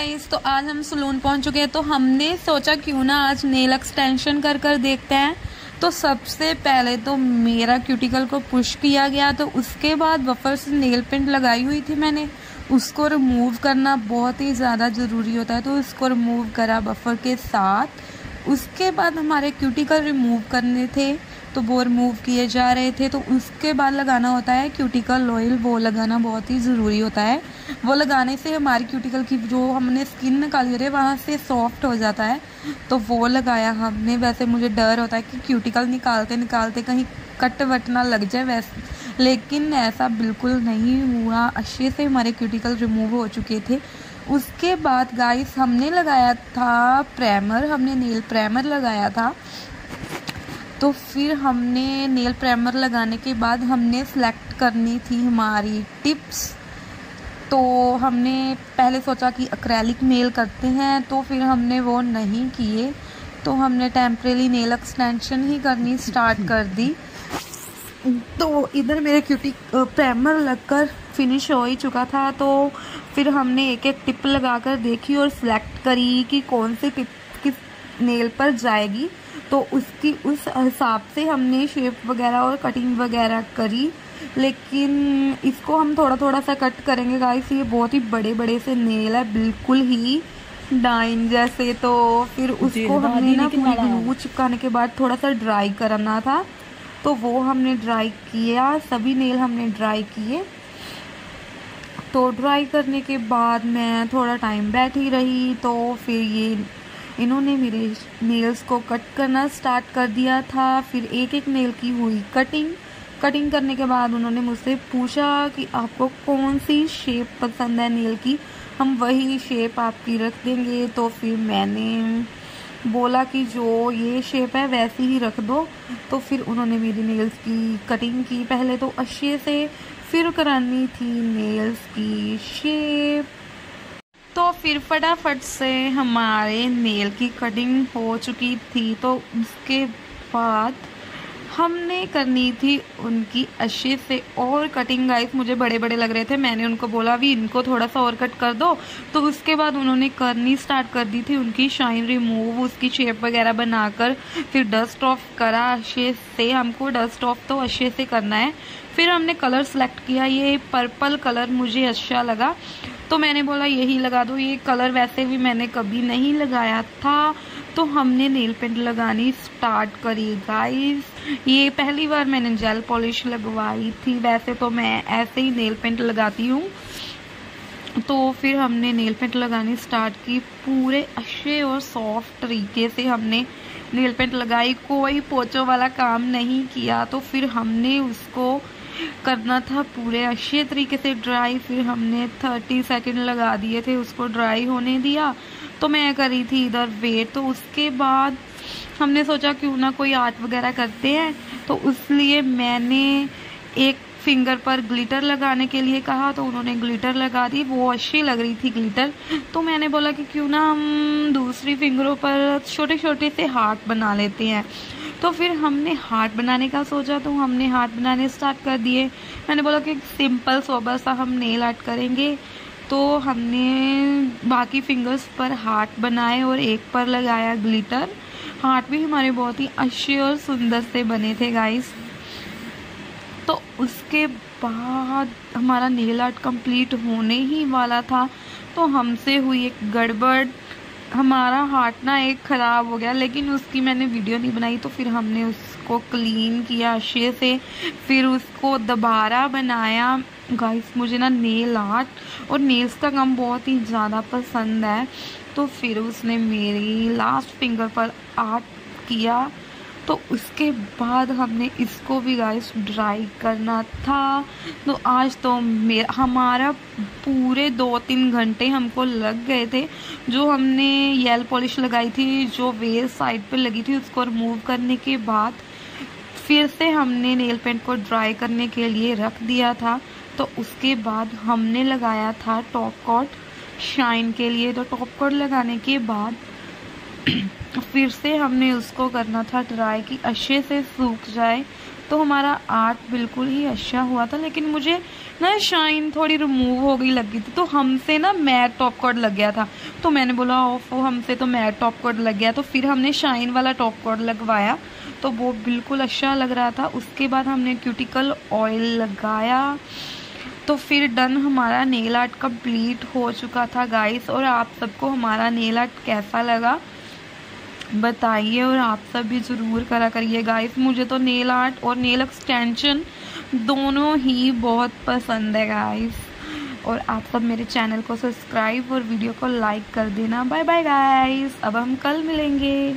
Guys तो आज हम सलून पहुँच चुके हैं तो हमने सोचा क्यों ना आज नेल एक्सटेंशन कर कर देखते हैं। तो सबसे पहले तो मेरा क्यूटिकल को पुश किया गया तो उसके बाद बफर से नेल पेंट लगाई हुई थी मैंने। उसको रिमूव करना बहुत ही ज़्यादा ज़रूरी होता है तो उसको रिमूव करा बफर के साथ। उसके बाद हमारे क्यूटिकल रिमूव करने थे। तो वो रिमूव किए जा रहे थे तो उसके बाद लगाना होता है क्यूटिकल ऑयल वो लगाना बहुत ही ज़रूरी होता है। वो लगाने से हमारी क्यूटिकल की जो हमने स्किन निकाली है, वहाँ से सॉफ्ट हो जाता है। तो वो लगाया हमने, वैसे मुझे डर होता है कि क्यूटिकल निकालते निकालते कहीं कट वट ना लग जाए वैसे। लेकिन ऐसा बिल्कुल नहीं हुआ। अच्छे से हमारे क्यूटिकल रिमूव हो चुके थे। उसके बाद गाइस हमने लगाया था प्रैमर हमने नील प्रैमर लगाया था। तो फिर हमने नेल प्राइमर लगाने के बाद हमने सेलेक्ट करनी थी हमारी टिप्स तो हमने पहले सोचा कि अक्रैलिक नेल करते हैं तो फिर हमने वो नहीं किए। तो हमने टेम्परेली नेल एक्सटेंशन ही करनी स्टार्ट कर दी। तो इधर मेरे क्यूटी प्राइमर लगकर फिनिश हो ही चुका था तो फिर हमने एक एक टिप लगाकर देखी और सिलेक्ट करी कि कौन सी टिप किस नेल पर जाएगी। तो उसकी उस हिसाब से हमने शेप वगैरह और कटिंग वगैरह करी। लेकिन इसको हम थोड़ा थोड़ा सा कट करेंगे गाइस ये बहुत ही बड़े बड़े से नेल है बिल्कुल ही डाइन जैसे। तो फिर उसको हमने ना पूरी ग्लू चिपकाने के बाद थोड़ा सा ड्राई करना था। तो वो हमने ड्राई किया सभी नेल हमने ड्राई किए। तो ड्राई करने के बाद मैं थोड़ा टाइम बैठी रही तो फिर ये इन्होंने मेरे नेल्स को कट करना स्टार्ट कर दिया था। फिर एक एक नेल की हुई कटिंग कटिंग करने के बाद उन्होंने मुझसे पूछा कि आपको कौन सी शेप पसंद है नेल की? हम वही शेप आपकी रख देंगे। तो फिर मैंने बोला कि जो ये शेप है, वैसी ही रख दो। तो फिर उन्होंने मेरी नेल्स की कटिंग की पहले तो अच्छे से। फिर करानी थी नेल्स की शेप फिर फटाफट से हमारे नेल की कटिंग हो चुकी थी तो उसके बाद हमने करनी थी उनकी अच्छे से और कटिंग गाइस मुझे बड़े बड़े लग रहे थे। मैंने उनको बोला भी इनको थोड़ा सा और कट कर दो। तो उसके बाद उन्होंने करनी स्टार्ट कर दी थी उनकी शाइन रिमूव उसकी शेप वगैरह बनाकर। फिर डस्ट ऑफ़ करा, अच्छे से हमको डस्ट ऑफ़ तो अच्छे से करना है। फिर हमने कलर सेलेक्ट किया, ये पर्पल कलर मुझे अच्छा लगा। तो मैंने बोला, यही लगा दो, ये कलर वैसे भी मैंने कभी नहीं लगाया था तो हमने नेल पेंट लगानी स्टार्ट करी गाइस ये पहली बार मैंने जेल पॉलिश लगवाई थी, वैसे तो मैं ऐसे ही नेल पेंट लगाती हूँ। तो फिर हमने नेल पेंट लगानी स्टार्ट की, पूरे अच्छे और सॉफ्ट तरीके से हमने नेल पेंट लगाई, कोई पोचो वाला काम नहीं किया तो फिर हमने उसको करना था पूरे अच्छे तरीके से ड्राई फिर हमने थर्टी सेकेंड लगा दिए थे, उसको ड्राई होने दिया। तो मैं करी थी इधर वेट तो उसके बाद हमने सोचा क्यों ना कोई आर्ट वगैरह करते हैं। तो उसलिए मैंने एक फिंगर पर ग्लिटर लगाने के लिए कहा तो उन्होंने ग्लिटर लगा दी। वो अच्छी लग रही थी ग्लिटर तो मैंने बोला कि क्यों ना हम दूसरी फिंगरों पर छोटे छोटे से हार्ट बना लेते हैं। तो फिर हमने हार्ट बनाने का सोचा तो हमने हार्ट बनाने स्टार्ट कर दिए। मैंने बोला कि सिंपल सोबर सा हम नेल आर्ट करेंगे। तो हमने बाकी फिंगर्स पर हार्ट बनाए और एक पर लगाया ग्लिटर हार्ट भी हमारे बहुत ही अच्छे और सुंदर से बने थे गाइस तो उसके बाद हमारा नेल आर्ट कंप्लीट होने ही वाला था। तो हमसे हुई एक गड़बड़। हमारा हार्ट ना एक ख़राब हो गया, लेकिन उसकी मैंने वीडियो नहीं बनाई तो फिर हमने उसको क्लीन किया अच्छे से। फिर उसको दोबारा बनाया। गाइस मुझे ना नेल आर्ट और नेल्स का काम बहुत ही ज़्यादा पसंद है। तो फिर उसने मेरी लास्ट फिंगर पर आर्ट किया। तो उसके बाद हमने इसको भी गाइस ड्राई करना था। तो आज तो मेरा, हमारा पूरे दो तीन घंटे हमको लग गए थे। जो हमने येल पॉलिश लगाई थी, जो वेल साइड पे लगी थी, उसको रिमूव करने के बाद फिर से हमने नेल पेंट को ड्राई करने के लिए रख दिया था। तो उसके बाद हमने लगाया था टॉप कॉट शाइन के लिए। तो टॉप कॉट लगाने के बाद फिर से हमने उसको करना था ट्राई कि अच्छे से सूख जाए। तो हमारा आर्ट बिल्कुल ही अच्छा हुआ था, लेकिन मुझे ना शाइन थोड़ी रिमूव हो गई लगी थी। तो हमसे ना मैट टॉप कोड लग गया था। तो मैंने बोला ऑफ़ हमसे तो मैट टॉप कोड लग गया। तो फिर हमने शाइन वाला टॉप कोड लगवाया। तो वो बिल्कुल अच्छा लग रहा था। उसके बाद हमने क्यूटिकल ऑयल लगाया। तो फिर डन हमारा नेल आर्ट कंप्लीट हो चुका था गाइस और आप सबको हमारा नेल आर्ट कैसा लगा? बताइए और आप सब भी ज़रूर करा करिए। गाइस मुझे तो नेल आर्ट और नेल एक्सटेंशन दोनों ही बहुत पसंद है गाइस और आप सब मेरे चैनल को सब्सक्राइब और वीडियो को लाइक कर देना। बाय बाय गाइस अब हम कल मिलेंगे।